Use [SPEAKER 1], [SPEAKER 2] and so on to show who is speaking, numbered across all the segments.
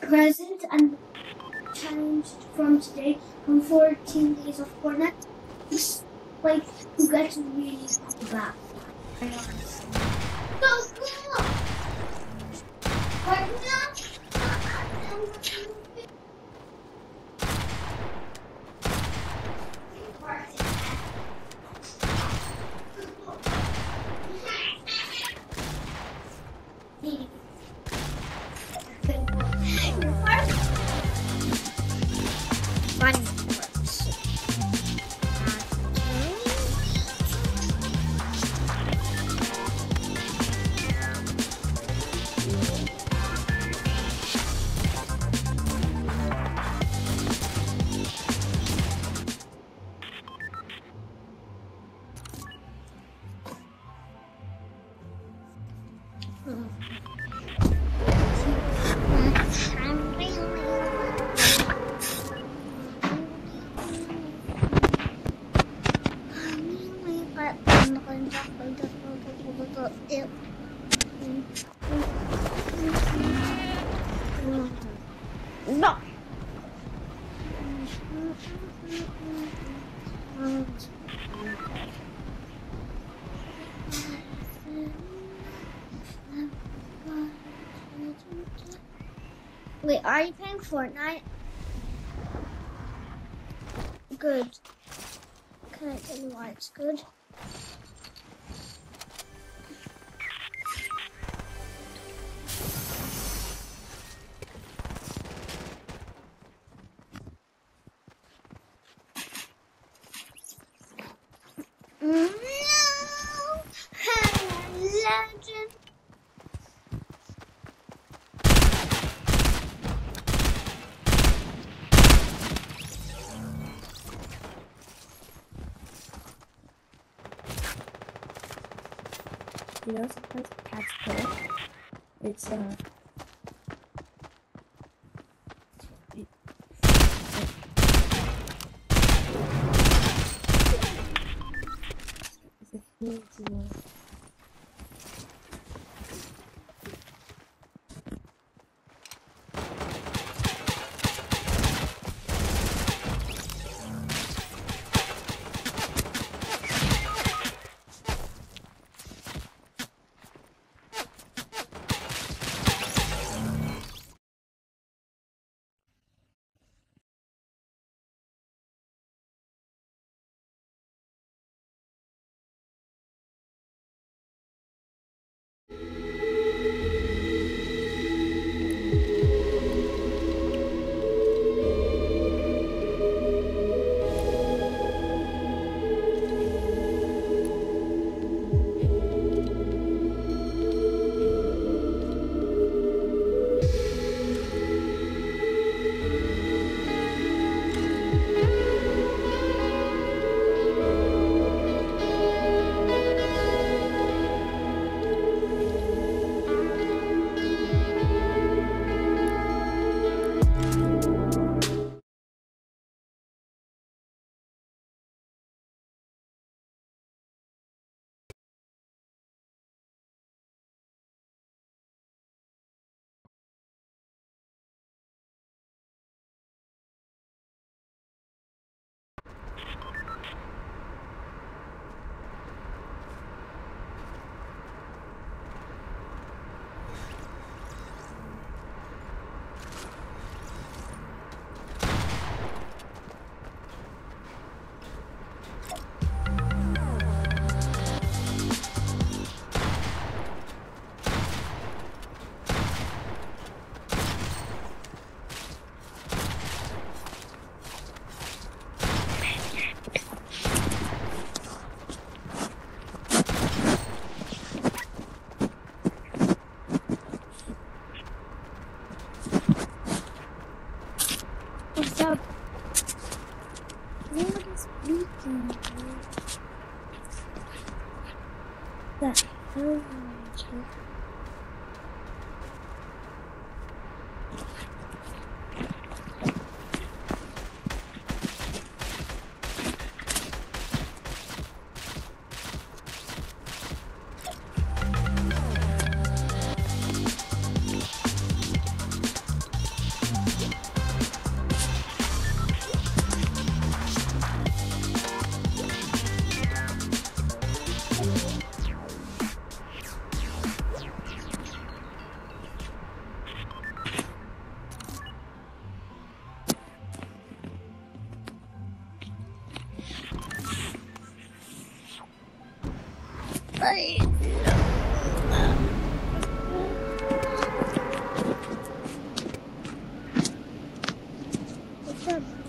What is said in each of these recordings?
[SPEAKER 1] present and changed from today from 14 days of Fortnite. It's like you get to really back. Go, go! Right
[SPEAKER 2] Running works. No. Wait, are you playing Fortnite? Good. Can I tell you why it's good?
[SPEAKER 3] You know, sometimes cats purr. It's uh.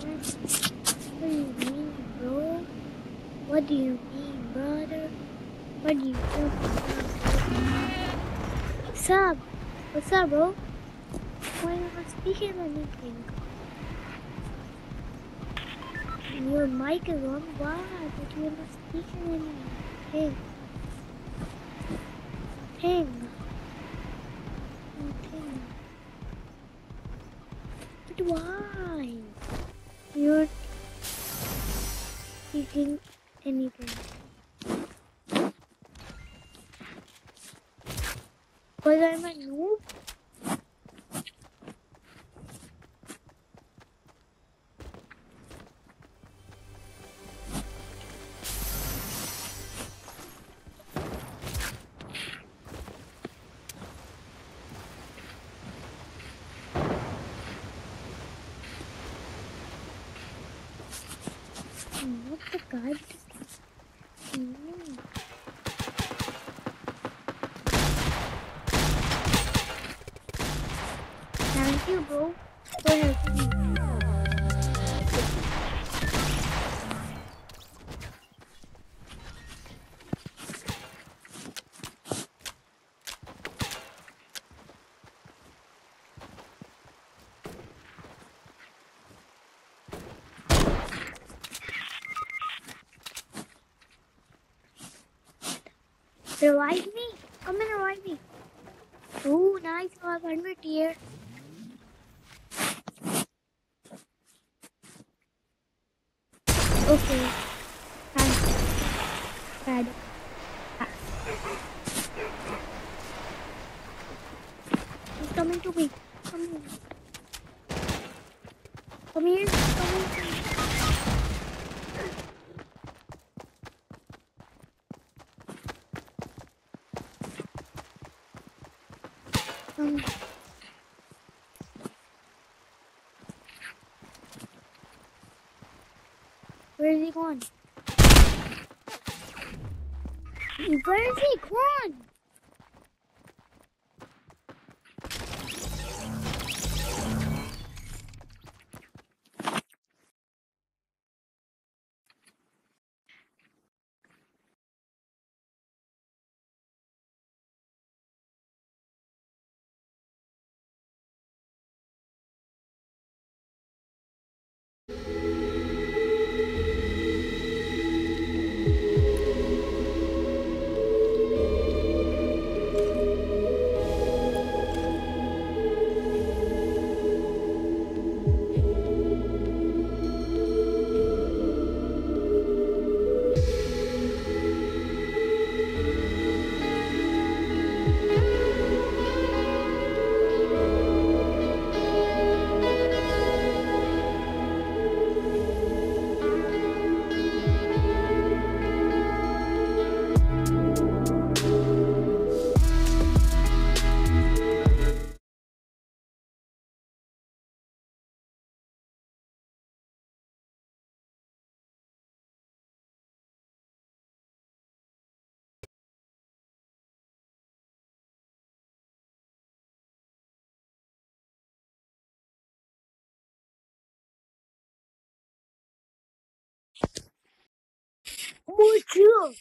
[SPEAKER 3] What
[SPEAKER 2] do you mean, bro? What do you mean, brother? What do you mean? What's up? What's up, bro? Why are you not speaking anything? Your mic is on, why? But you're not speaking anything. Ping. Ping. Ping. But why? I'm a noob? What the god? You, bro, for helping me. Come and revive me. Oh, nice. Have 100 here. Okay. Thanks. Bad. Ah. He's coming to me. Come here. Come here. Come here. Come. Where is he going? Where is he Mua.